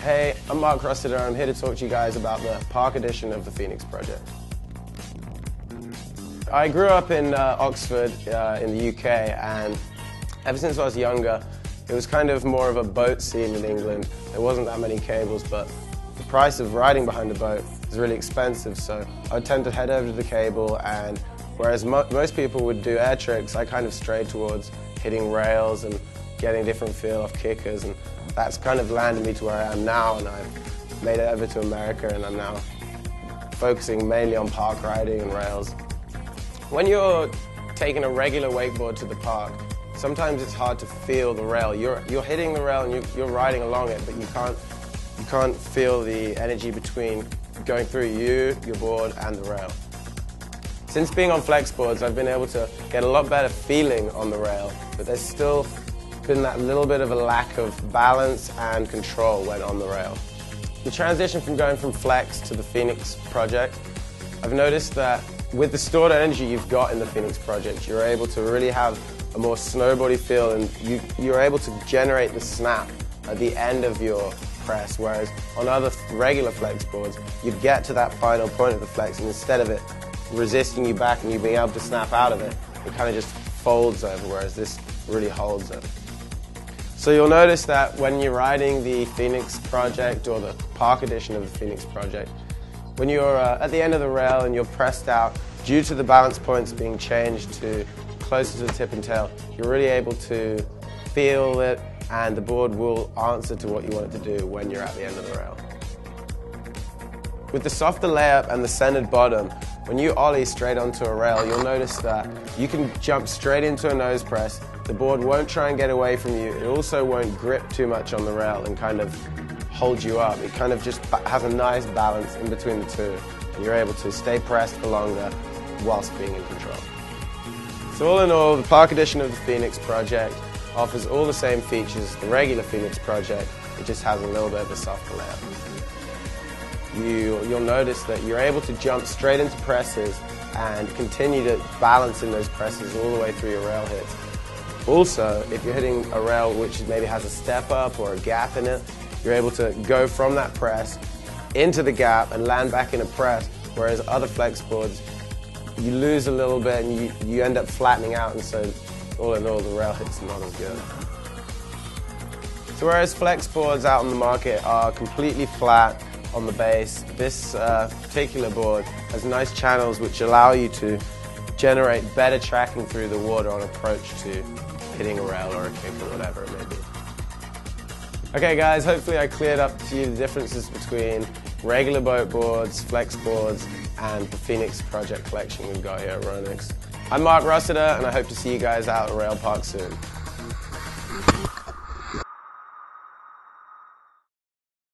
Hey, I'm Mark Rossiter. I'm here to talk to you guys about the Park edition of the Phoenix Project. I grew up in uh, Oxford uh, in the UK and ever since I was younger it was kind of more of a boat scene in England. There wasn't that many cables but the price of riding behind a boat is really expensive so I would tend to head over to the cable and whereas mo most people would do air tricks I kind of strayed towards hitting rails and getting different feel of kickers and that's kind of landed me to where I am now and I've made it over to America and I'm now focusing mainly on park riding and rails. When you're taking a regular wakeboard to the park, sometimes it's hard to feel the rail. You're, you're hitting the rail and you, you're riding along it, but you can't, you can't feel the energy between going through you, your board, and the rail. Since being on flex boards, I've been able to get a lot better feeling on the rail, but there's still been that little bit of a lack of balance and control when on the rail. The transition from going from flex to the Phoenix project, I've noticed that with the stored energy you've got in the Phoenix project, you're able to really have a more snowboardy feel and you, you're able to generate the snap at the end of your press, whereas on other regular flex boards, you'd get to that final point of the flex and instead of it resisting you back and you being able to snap out of it, it kind of just folds over, whereas this really holds it. So you'll notice that when you're riding the Phoenix project or the Park edition of the Phoenix project, when you're uh, at the end of the rail and you're pressed out, due to the balance points being changed to closer to the tip and tail, you're really able to feel it and the board will answer to what you want it to do when you're at the end of the rail. With the softer layup and the centered bottom, when you ollie straight onto a rail, you'll notice that you can jump straight into a nose press. The board won't try and get away from you. It also won't grip too much on the rail and kind of hold you up. It kind of just has a nice balance in between the two. And you're able to stay pressed for longer whilst being in control. So all in all, the Park Edition of the Phoenix Project offers all the same features as the regular Phoenix Project. It just has a little bit of a softer layout. You, you'll notice that you're able to jump straight into presses and continue to balance in those presses all the way through your rail hits. Also, if you're hitting a rail which maybe has a step up or a gap in it, you're able to go from that press into the gap and land back in a press, whereas other flex boards, you lose a little bit and you, you end up flattening out, and so all in all, the rail hit's not as good. So whereas flex boards out on the market are completely flat on the base, this uh, particular board has nice channels which allow you to generate better tracking through the water on approach to hitting a rail or a kick or whatever it may be. Okay guys, hopefully I cleared up to you the differences between regular boat boards, flex boards, and the Phoenix Project collection we've got here at Ronix. I'm Mark Rossiter, and I hope to see you guys out at Rail Park soon.